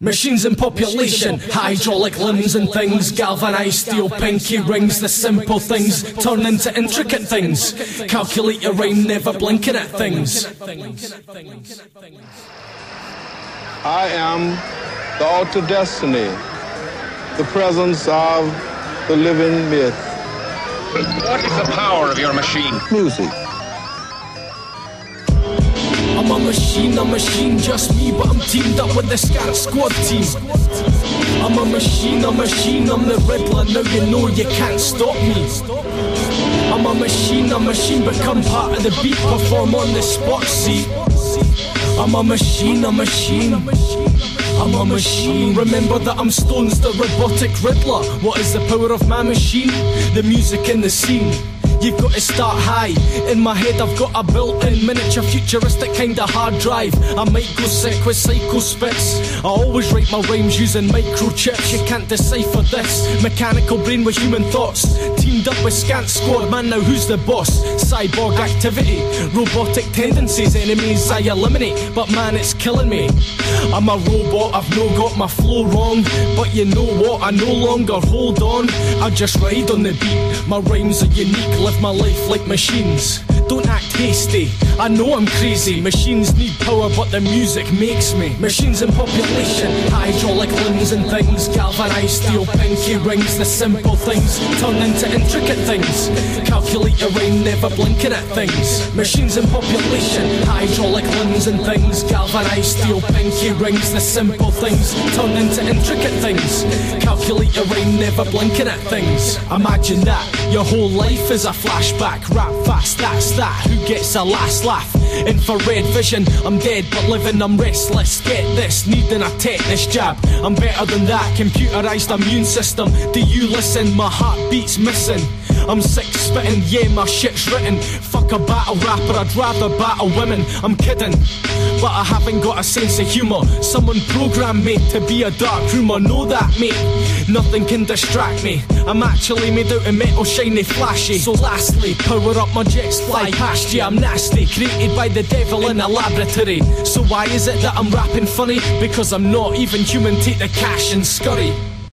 Machines and population, hydraulic limbs and things, galvanized steel pinky rings, the simple things turn into intricate things. Calculate your aim, never blinking at things. I am the altar destiny, the presence of the living myth. What is the power of your machine? Music. Machine, a machine, just me, but I'm teamed up with the Scant Squad team. I'm a machine, a machine, I'm the Riddlah, now you know you can't stop me. I'm a machine, a machine, become part of the beat, perform on the spot, see. I'm a machine, a machine. I'm a machine. Remember that I'm Stones, the robotic Riddlah. What is the power of my machine? The music in the scene. You've got to start high. In my head, I've got a built-in miniature futuristic kind of hard drive. I might go sick with psycho spits. I always write my rhymes using microchips. You can't decipher this. Mechanical brain with human thoughts. Teamed up with Scant Squad, man. Now who's the boss? Cyborg activity, robotic tendencies, enemies I eliminate. But man, it's killing me. I'm a robot, I've no got my flow wrong. But you know what? I no longer hold on. I just ride on the beat. My rhymes are unique live my life like machines. Don't act hasty, I know I'm crazy. Machines need power, but the music makes me. Machines in population, hydraulic limbs and things, galvanized steel, pinky rings. The simple things turn into intricate things. Calculate your aim, never blinking at things. Machines in population, hydraulic limbs and things, galvanized steel, pinky rings. The simple things turn into intricate things. Calculate your aim, never blinking at things. Imagine that your whole life is a flashback. Rap fast, that's that. Who gets a last laugh? Infrared vision, I'm dead but living, I'm restless. Get this, needing a tetanus jab. I'm better than that. Computerized immune system. Do you listen? My heartbeat's missing. I'm sick spitting, yeah, my shit's written. Fuck a battle rapper, I'd rather battle women. I'm kidding, but I haven't got a sense of humour. Someone programmed me to be a dark rumour, know that, mate. Nothing can distract me. I'm actually made out of metal, shiny, flashy. So, lastly, power up my jets, fly past you. I'm nasty, created by the devil in a laboratory. So, why is it that I'm rapping funny? Because I'm not even human, take the cash and scurry.